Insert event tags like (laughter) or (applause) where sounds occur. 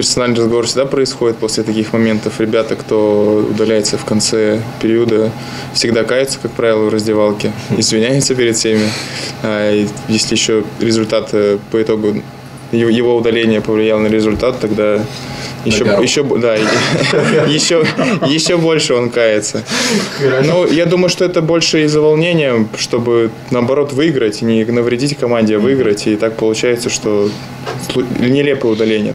персональный разговор всегда происходит после таких моментов. Ребята, кто удаляется в конце периода, всегда каются, как правило, в раздевалке, извиняются перед всеми. А если еще результат э, по итогу его удаление повлияло на результат, тогда еще, еще, да, (laughs) еще, еще больше он кается. Ну, я думаю, что это больше из-за волнения, чтобы, наоборот, выиграть, не навредить команде, а выиграть. И так получается, что нелепое удаление.